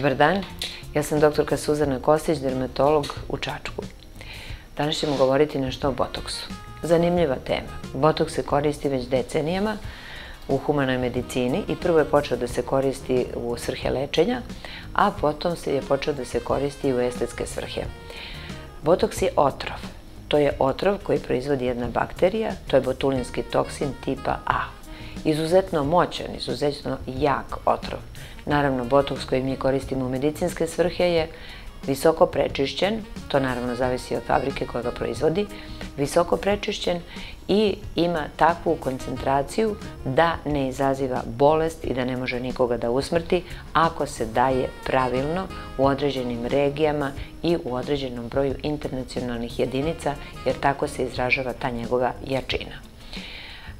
Dobar dan, ja sam doktorka Suzana Kostić, dermatolog u Čačku. Danas ćemo govoriti nešto o botoksu. Zanimljiva tema. Botoks se koristi već decenijama u humanoj medicini i prvo je počeo da se koristi u svrhe lečenja, a potom se je počeo da se koristi u estetske svrhe. Botoks je otrov. To je otrov koji proizvodi jedna bakterija, to je botulinski toksin tipa A. Izuzetno moćan, izuzetno jak otrov. Naravno, botoks koji mi koristimo u medicinske svrhe je visoko prečišćen, to naravno zavisi od fabrike koja ga proizvodi, visoko prečišćen i ima takvu koncentraciju da ne izaziva bolest i da ne može nikoga da usmrti ako se daje pravilno u određenim regijama i u određenom broju internacionalnih jedinica, jer tako se izražava ta njegova jačina.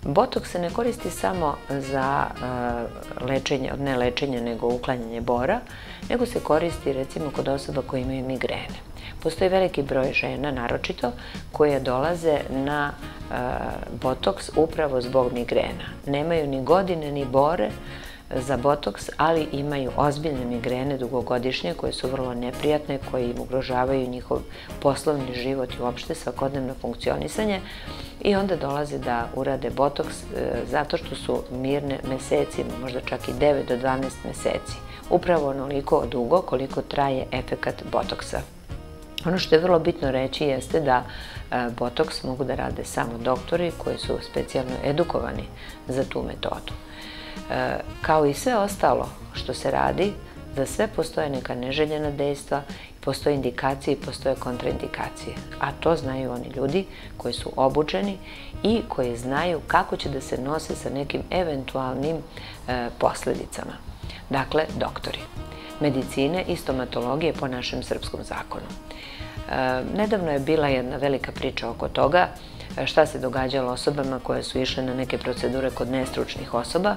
Botoks se ne koristi samo za uh, lečenje, ne lečenje, nego uklanjanje bora, nego se koristi recimo kod osoba koje imaju migrene. Postoji veliki broj žena, naročito, koje dolaze na uh, botoks upravo zbog migrena. Nemaju ni godine, ni bore, za botoks, ali imaju ozbiljne migrene dugogodišnje koje su vrlo neprijatne, koje im ugrožavaju njihov poslovni život i uopšte svakodnevno funkcionisanje i onda dolaze da urade botoks e, zato što su mirne meseci, možda čak i 9 do 12 meseci. Upravo onoliko dugo koliko traje efekat botoksa. Ono što je vrlo bitno reći jeste da e, botoks mogu da rade samo doktori koji su specijalno edukovani za tu metodu. E, kao i sve ostalo što se radi, za sve postoje neka neželjena dejstva, postoje indikacije i postoje kontraindikacije. A to znaju oni ljudi koji su obučeni i koji znaju kako će da se nose sa nekim eventualnim e, posledicama. Dakle, doktori medicine i stomatologije po našem srpskom zakonu. E, nedavno je bila jedna velika priča oko toga šta se događalo osobama koje su išle na neke procedure kod nestručnih osoba,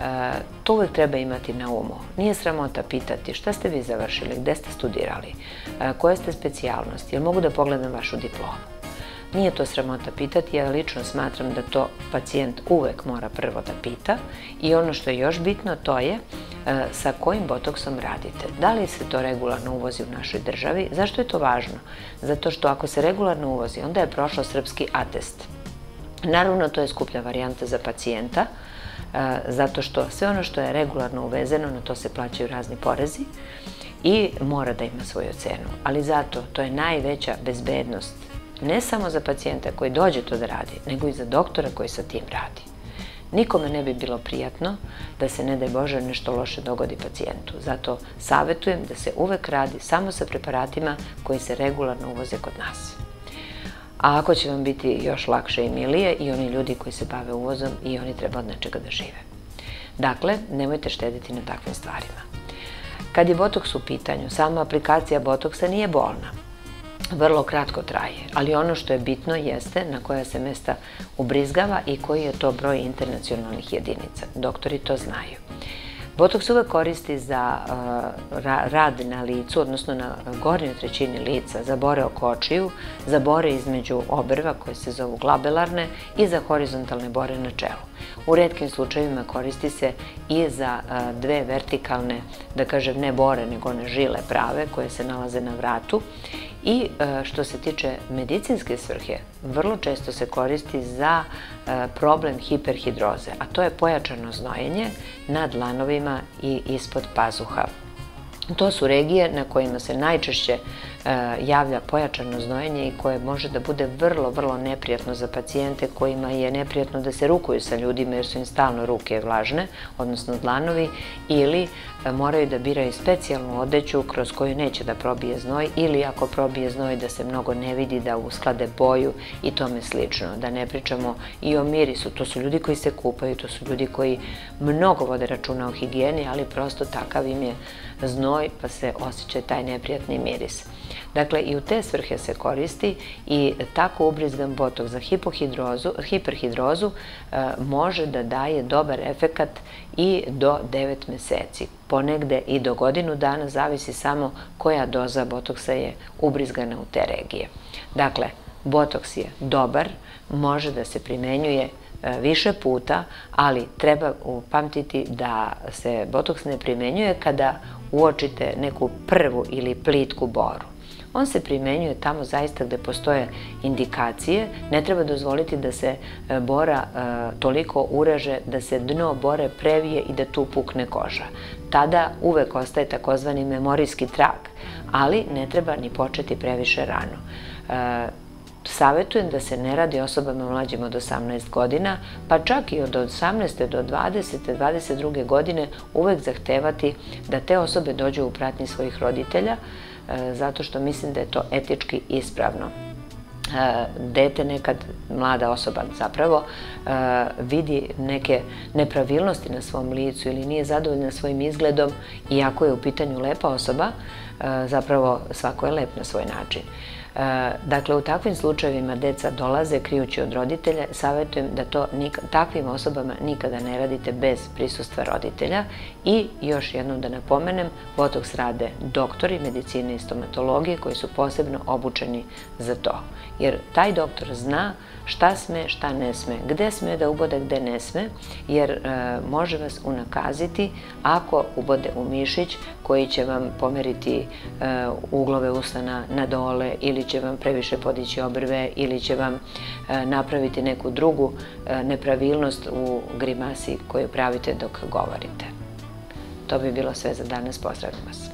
E, to uvek treba imati na umu. Nije sramota pitati šta ste vi završili, gde ste studirali, e, koje ste specijalnosti, jel mogu da pogledam vašu diplomu. Nije to sramota pitati, ja lično smatram da to pacijent uvek mora prvo da pita i ono što je još bitno to je e, sa kojim botoksom radite. Da li se to regularno uvozi u našoj državi? Zašto je to važno? Zato što ako se regularno uvozi, onda je prošlo srpski atest. Naravno, to je skuplja varijanta za pacijenta, zato što sve ono što je regularno uvezeno, na to se plaćaju razni porezi i mora da ima svoju cenu. Ali zato to je najveća bezbednost ne samo za pacijenta koji dođe to da radi, nego i za doktora koji sa tim radi. Nikome ne bi bilo prijatno da se, ne daj Bože, nešto loše dogodi pacijentu. Zato savetujem da se uvek radi samo sa preparatima koji se regularno uvoze kod nas. A ako će vam biti još lakše i milije i oni ljudi koji se bave uvozom i oni treba od nečega da žive. Dakle, nemojte štediti na takvim stvarima. Kad je botoks u pitanju, sama aplikacija botoksa nije bolna. Vrlo kratko traje, ali ono što je bitno jeste na koja se mesta ubrizgava i koji je to broj internacionalnih jedinica. Doktori to znaju. Botoks uvek koristi za uh, rad na licu, odnosno na gornjoj trećini lica, za bore oko očiju, za bore između obrva koje se zovu glabelarne i za horizontalne bore na čelu. U redkim slučajevima koristi se i za uh, dve vertikalne, da kažem ne bore, nego one žile prave koje se nalaze na vratu I e, što se tiče medicinske svrhe, vrlo često se koristi za e, problem hiperhidroze, a to je pojačano znojenje nad lanovima i ispod pazuha. To su regije na kojima se najčešće javlja pojačano znojenje i koje može da bude vrlo, vrlo neprijatno za pacijente kojima je neprijatno da se rukuju sa ljudima jer su im stalno ruke vlažne, odnosno dlanovi, ili e, moraju da biraju specijalnu odeću kroz koju neće da probije znoj ili ako probije znoj da se mnogo ne vidi, da usklade boju i tome slično. Da ne pričamo i o mirisu, to su ljudi koji se kupaju, to su ljudi koji mnogo vode računa o higijeni, ali prosto takav im je znoj pa se osjeća taj neprijatni miris. Dakle, i u te svrhe se koristi i tako ubrizgan botok za hiperhidrozu e, može da daje dobar efekat i do 9 meseci. Ponegde i do godinu dana zavisi samo koja doza botoksa je ubrizgana u te regije. Dakle, botoks je dobar, može da se primenjuje e, više puta, ali treba upamtiti da se botoks ne primenjuje kada uočite neku prvu ili plitku boru. On se primenjuje tamo zaista gde postoje indikacije. Ne treba dozvoliti da se e, bora e, toliko ureže da se dno bore previje i da tu pukne koža. Tada uvek ostaje takozvani memorijski trag, ali ne treba ni početi previše rano. E, Savetujem da se ne radi osobama mlađim od 18 godina, pa čak i od 18. do 20. 22. godine uvek zahtevati da te osobe dođu u pratnji svojih roditelja, zato što mislim da je to etički ispravno e, dete nekad, mlada osoba zapravo, e, vidi neke nepravilnosti na svom licu ili nije zadovoljna svojim izgledom, iako je u pitanju lepa osoba, zapravo svako je lep na svoj način. E, dakle, u takvim slučajevima deca dolaze krijući od roditelja, savjetujem da to takvim osobama nikada ne radite bez prisustva roditelja i još jednom da napomenem, botoks rade doktori medicine i stomatologije koji su posebno obučeni za to. Jer taj doktor zna šta sme, šta ne sme, gde sme da ubode, gde ne sme, jer e, može vas unakaziti ako ubode u mišić koji će vam pomeriti e, uglove ustana na dole ili će vam previše podići obrve ili će vam e, napraviti neku drugu e, nepravilnost u grimasi koju pravite dok govorite. To bi bilo sve za danas. Pozdravim vas.